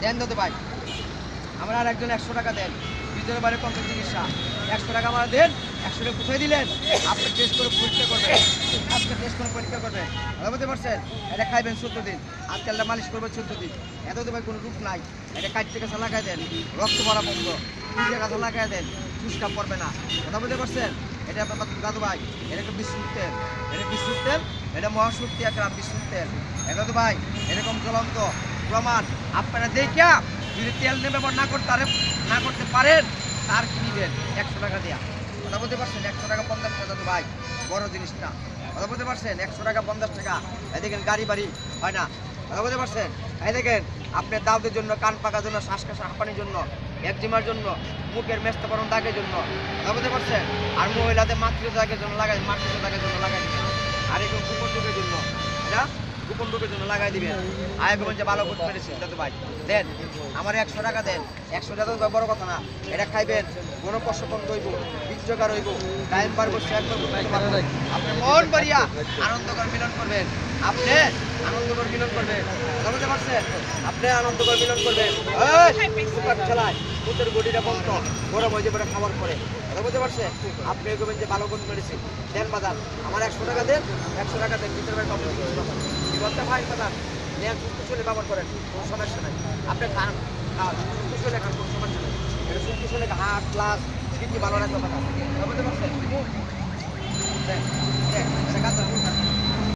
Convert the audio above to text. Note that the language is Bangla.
দেন দাদু ভাই। আমরা আর একজন একশো টাকা দেন। ভিতরে বাইরে কত চিকিৎসা। একশো টাকা আমরা দেন, একশো টাকা কোথায় দিলেন? আপনি টেস্ট করে পরীক্ষা করবেন। আজকে টেস্ট করে পরীক্ষা করবেন। ভালো বুঝতে পারছেন? এটা খাইবেন চোদ্দ দিন। আজকে আল্লাহ মালিশ করবেন চোদ্দ দিন। এত তো ভাই, কোনো রূপ নাই। এটা কাটতে কাছে লাগাই দেন। রক্ত ভরা বন্ধ। নিজের কাছে লাগাই দেন। চুষ্টা পড়বে না। কথা বুঝতে পারছেন? এটা আপনার দাদু ভাই। এটা একটা বিস্কুট তেল। এটা বিস্কুট তেল, এটা মহাশক্তি এক গ্রাম বিস্কুট তেল। এটা তো ভাই, এরকম জ্বলন্ত প্রমাণ। আপনারা দেখিয়া যদি তেল নিয়ে ব্যবহার না করতে না করতে পারেন, তার কি নিবেন? একশো টাকা দেয়া। কথা বলতে পারছেন? একশো টাকা পঞ্চাশ টাকা তো ভাই, বড় জিনিস না কথা বলতে পারছেন? একশো টাকা পঞ্চাশ টাকা। এই দেখেন, গাড়ি বাড়ি, হয় না? কথা বলতে পারছেন? এই দেখেন, আপনার দাউদের জন্য, কান পাকার জন্য, শ্বাস কাশা হাঁপানির জন্য, একজিমার জন্য, মুখের মেস্তকরণ দাগের জন্য, কথা বলতে পারছেন? আর মহিলাদের মাতৃ দাগের জন্য লাগাই মাতৃ দাগের জন্য লাগাই আর গোপন রোগের জন্য এটা গোপন লোকের জন্য লাগাই দিবেন। বলছে ভালো করতে পেরেছি দাদু ভাই। দেন, আমার একশো টাকা দেন। একশো টাকা তো বড় কথা না। এটা খাইবেন, কোনো কষ্ট কম রইব বিচ্ছকার রইব টাইম পারব শেয়ার করব আপনি মন করিয়া আনন্দকর মিলন করবেন। আপনি আনন্দকর মিলন করবেন। বুঝতে পারছেন আপনি আনন্দকর মিলন করবেন। খেলায় কুতের গডিটা বন্ধ। গরম হয়ে যাবে খাবার পরে। বুঝতে পারছেন আপনি এগোবেন যে ভালো গুণ মেরেছেন দেন বাদান আমার একশো টাকা দেন, একশো টাকা দেন, ভিতরে কি বলতে ভাই বাদান নেন সুস্থ চলে ব্যবহার করেন, কোনো সমস্যা নাই। আপনি খান খান। সুস্থ চলে খান, কোনো সমস্যা নেই। এটা সুস্থ চলে হাট, ক্লাস কিডনি ভালো রাখতে বুঝতে পারছেন?